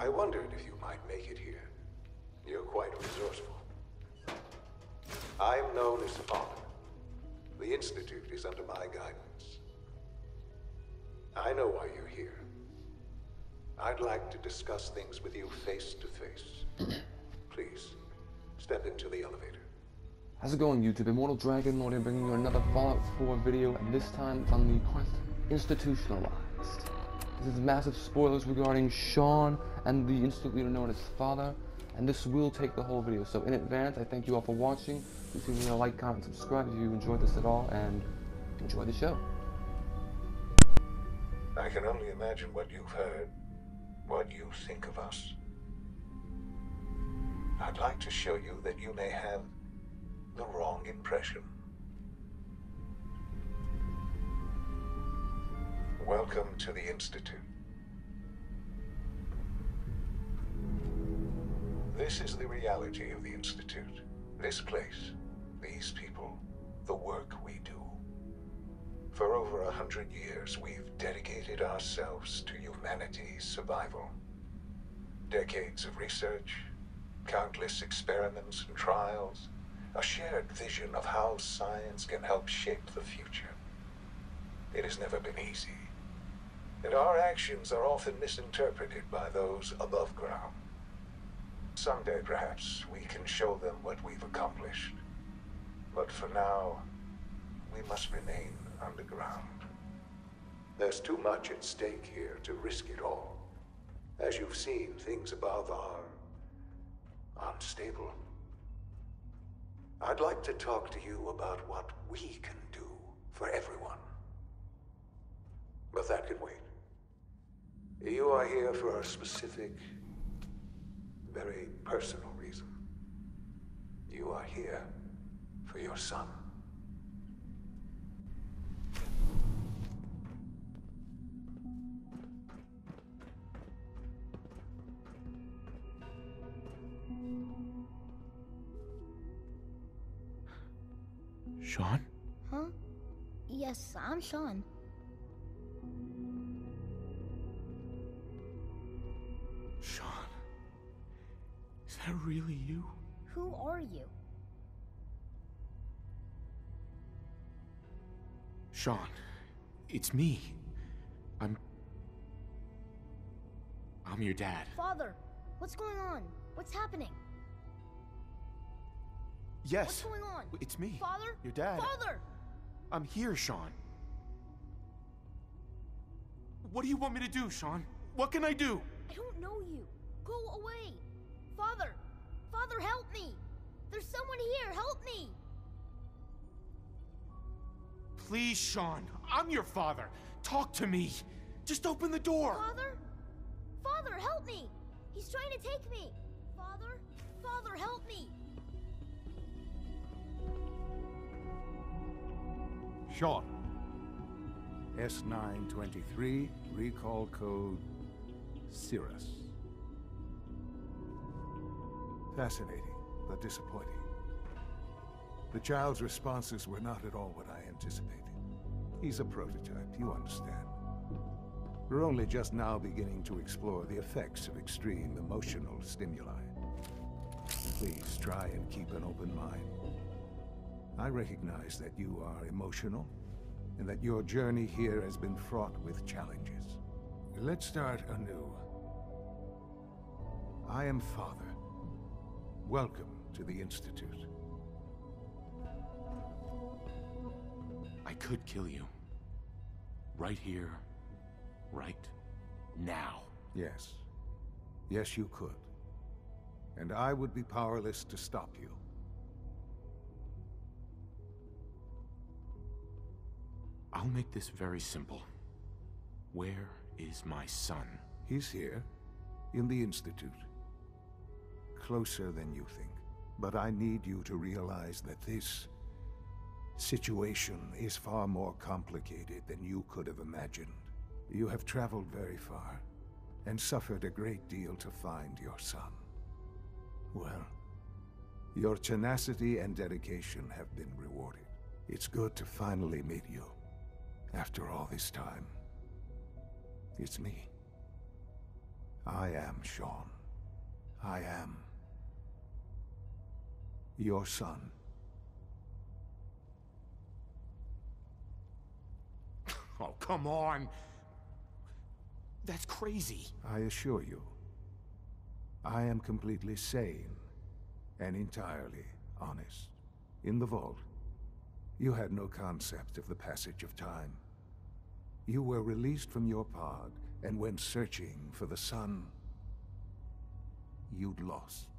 I wondered if you might make it here. You're quite resourceful. I'm known as Father. The Institute is under my guidance. I know why you're here. I'd like to discuss things with you face to face. Please, step into the elevator. How's it going YouTube? Immortal Dragon Lord here bringing you another Fallout 4 video and this time it's on the quest Institutionalized. This is massive spoilers regarding Shaun and the Institute leader known as Father and this will take the whole video. So in advance I thank you all for watching. Please leave me a like, comment, subscribe if you enjoyed this at all and enjoy the show. I can only imagine what you've heard, what you think of us. I'd like to show you that you may have the wrong impression. Welcome to the Institute. This is the reality of the Institute. This place, these people, the work we do. For over a hundred years, we've dedicated ourselves to humanity's survival. Decades of research, countless experiments and trials, a shared vision of how science can help shape the future. It has never been easy, and our actions are often misinterpreted by those above ground. Someday, perhaps, we can show them what we've accomplished. But for now, we must remain underground. There's too much at stake here to risk it all. As you've seen, things above are unstable. I'd like to talk to you about what we can do for everyone. But that can wait. You are here for a specific, very personal reason. You are here for your son. Shaun? Huh? Yes, I'm Shaun. Shaun? That really you? Who are you? Shaun, it's me. I'm. I'm your dad. Father, what's going on? What's happening? Yes. What's going on? It's me. Father? Your dad. Father! I'm here, Shaun. What do you want me to do, Shaun? What can I do? I don't know you. Go away. Father! Father, help me! There's someone here. Help me! Please, Shaun. I'm your father. Talk to me. Just open the door. Father? Father, help me! He's trying to take me! Father? Father, help me! Shaun. S923, recall code Cirrus. Fascinating, but disappointing. The child's responses were not at all what I anticipated. He's a prototype, you understand. We're only just now beginning to explore the effects of extreme emotional stimuli. Please try and keep an open mind. I recognize that you are emotional, and that your journey here has been fraught with challenges. Let's start anew. I am Father. Welcome to the Institute. I could kill you. Right here. Right now. Yes. Yes, you could. And I would be powerless to stop you. I'll make this very simple. Where is my son? He's here, in the Institute. Closer than you think. But I need you to realize that this situation is far more complicated than you could have imagined. You have traveled very far, and suffered a great deal to find your son. Well, your tenacity and dedication have been rewarded. It's good to finally meet you. After all this time. It's me. I am Shaun. I am your son. Oh, come on! That's crazy. I assure you, I am completely sane and entirely honest. In the vault, you had no concept of the passage of time. You were released from your pod and went searching for the son. You'd lost.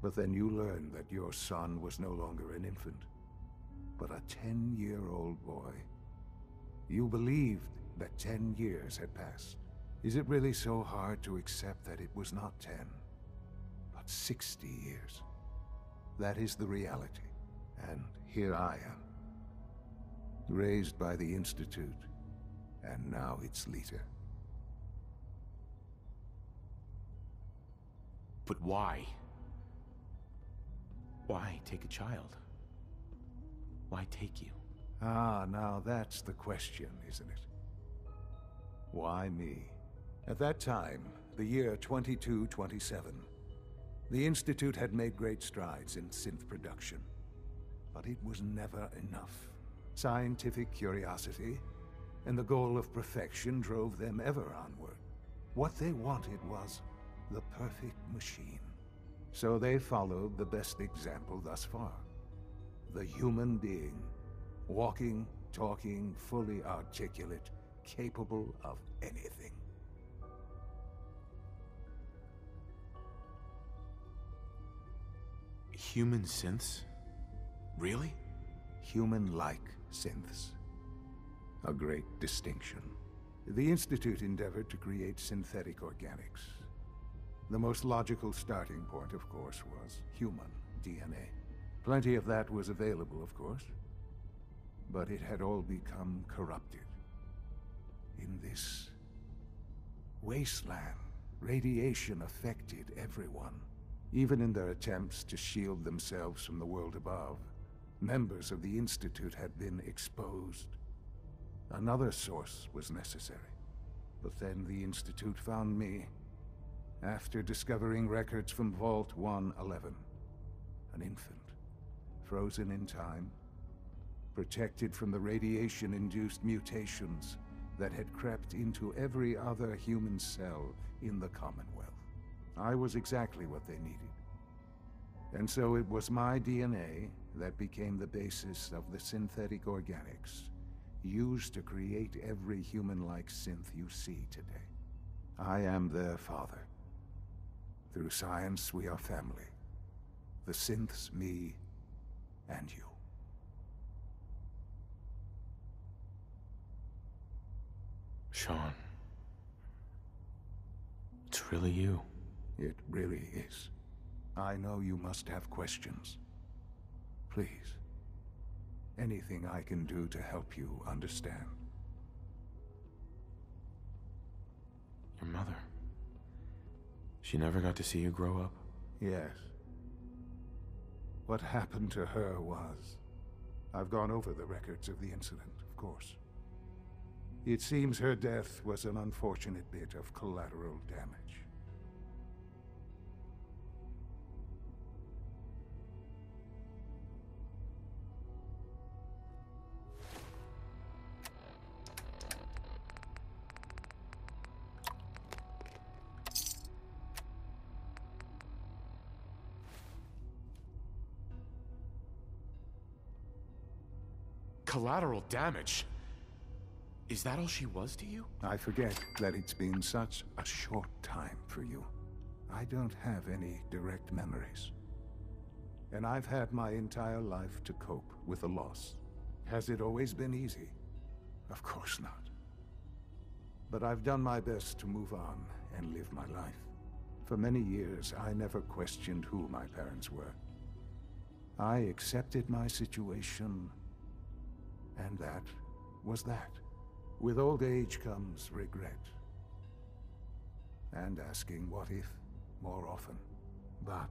But then you learned that your son was no longer an infant, but a ten-year-old boy. You believed that ten years had passed. Is it really so hard to accept that it was not ten, but sixty years? That is the reality. And here I am. Raised by the Institute, and now its leader. But why? Why take a child? Why take you? Ah, now that's the question, isn't it? Why me? At that time, the year 2227, the Institute had made great strides in synth production. But it was never enough. Scientific curiosity and the goal of perfection drove them ever onward. What they wanted was the perfect machine. So they followed the best example thus far. The human being. Walking, talking, fully articulate, capable of anything. Human synths? Really? Human-like synths. A great distinction. The Institute endeavored to create synthetic organics. The most logical starting point, of course, was human DNA. Plenty of that was available, of course. But it had all become corrupted. In this wasteland, radiation affected everyone. Even in their attempts to shield themselves from the world above, members of the Institute had been exposed. Another source was necessary. But then the Institute found me, after discovering records from Vault 111. An infant, frozen in time, protected from the radiation-induced mutations that had crept into every other human cell in the Commonwealth. I was exactly what they needed. And so it was my DNA that became the basis of the synthetic organics used to create every human-like synth you see today. I am their father. Through science, we are family. The synths, me, and you. Shaun. It's really you. It really is. I know you must have questions. Please. Anything I can do to help you understand. Your mother. She never got to see you grow up? Yes. What happened to her was... I've gone over the records of the incident, of course. It seems her death was an unfortunate bit of collateral damage. Collateral damage? Is that all she was to you? I forget that it's been such a short time for you. I don't have any direct memories. And I've had my entire life to cope with the loss. Has it always been easy? Of course not. But I've done my best to move on and live my life. For many years, I never questioned who my parents were. I accepted my situation, and that was that. With old age comes regret. And asking what if more often. But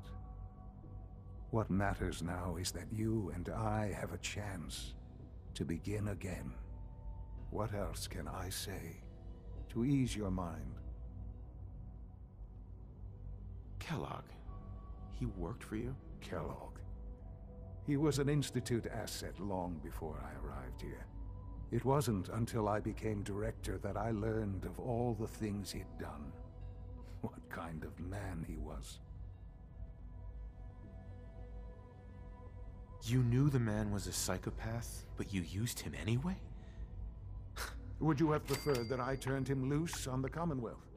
what matters now is that you and I have a chance to begin again. What else can I say to ease your mind? Kellogg? He worked for you? Kellogg. He was an Institute asset long before I arrived here. It wasn't until I became director that I learned of all the things he'd done. What kind of man he was. You knew the man was a psychopath, but you used him anyway? Would you have preferred that I turned him loose on the Commonwealth?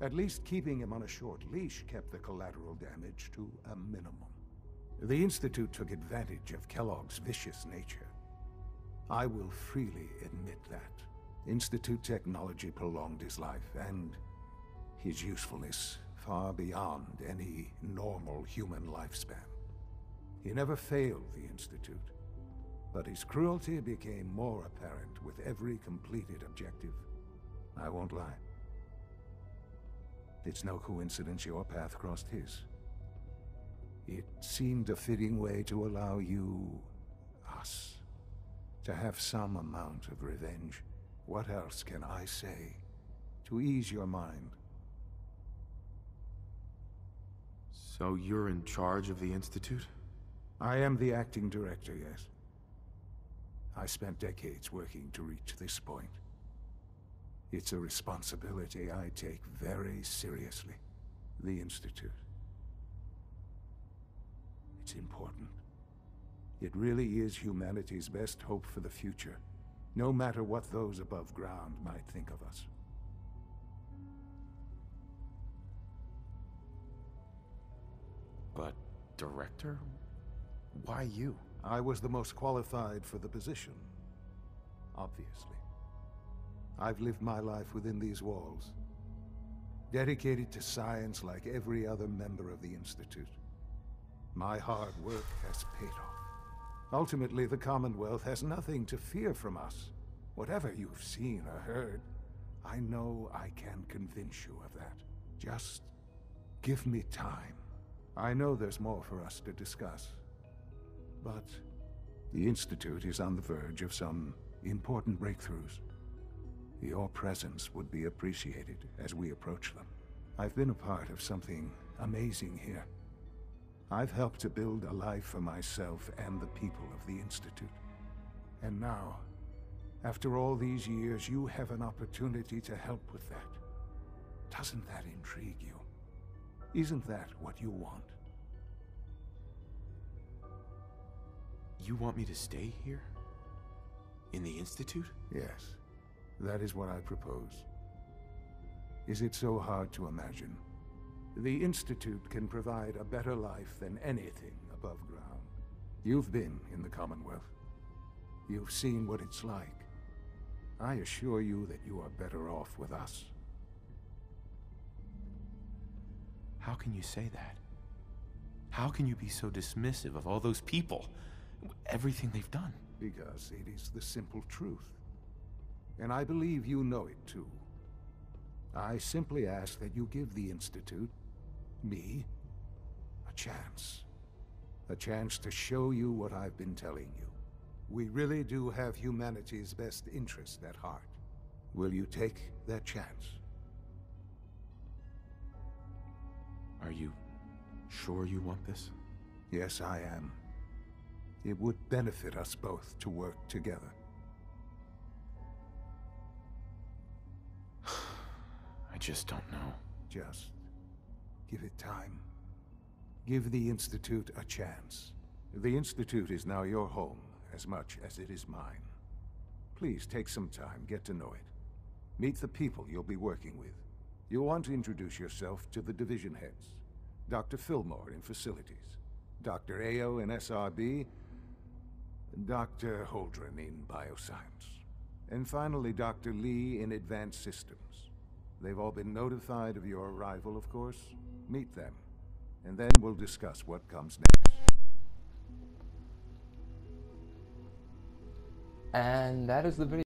At least keeping him on a short leash kept the collateral damage to a minimum. The Institute took advantage of Kellogg's vicious nature. I will freely admit that. Institute technology prolonged his life, and his usefulness far beyond any normal human lifespan. He never failed the Institute, but his cruelty became more apparent with every completed objective. I won't lie. It's no coincidence your path crossed his. It seemed a fitting way to allow you, us, to have some amount of revenge. What else can I say to ease your mind? So you're in charge of the Institute? I am the acting director, yes. I spent decades working to reach this point. It's a responsibility I take very seriously. The Institute. It's important. It really is humanity's best hope for the future, no matter what those above ground might think of us. But director? Why you? I was the most qualified for the position. Obviously. I've lived my life within these walls. Dedicated to science like every other member of the Institute. My hard work has paid off. Ultimately, the Commonwealth has nothing to fear from us. Whatever you've seen or heard, I know I can convince you of that. Just give me time. I know there's more for us to discuss. But the Institute is on the verge of some important breakthroughs. Your presence would be appreciated as we approach them. I've been a part of something amazing here. I've helped to build a life for myself and the people of the Institute. And now, after all these years, you have an opportunity to help with that. Doesn't that intrigue you? Isn't that what you want? You want me to stay here? In the Institute? Yes, that is what I propose. Is it so hard to imagine? The Institute can provide a better life than anything above ground. You've been in the Commonwealth. You've seen what it's like. I assure you that you are better off with us. How can you say that? How can you be so dismissive of all those people? Everything they've done? Because it is the simple truth. And I believe you know it too. I simply ask that you give the Institute, me, a chance. A chance to show you what I've been telling you. We really do have humanity's best interest at heart. Will you take that chance? Are you sure you want this? Yes, I am. It would benefit us both to work together. I just don't know. Just give it time. Give the Institute a chance. The Institute is now your home as much as it is mine. Please take some time, get to know it. Meet the people you'll be working with. You'll want to introduce yourself to the division heads. Dr. Filmore in Facilities, Dr. Ayo in SRB, Dr. Holdren in Bioscience, and finally Dr. Li in Advanced Systems. They've all been notified of your arrival, of course. Meet them, and then we'll discuss what comes next. And that is the video.